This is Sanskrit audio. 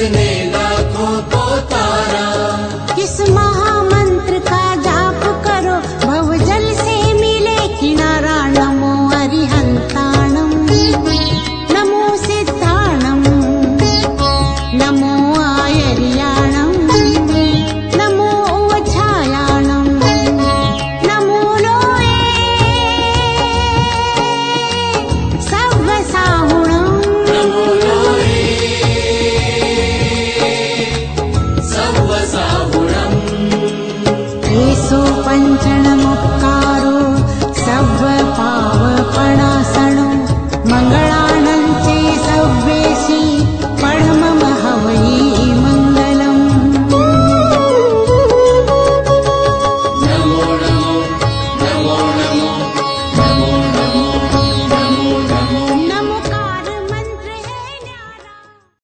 listening. सु पञ्चणमुकारो सर्व पावपणासन मङ्गलानञ्च सर्वेशी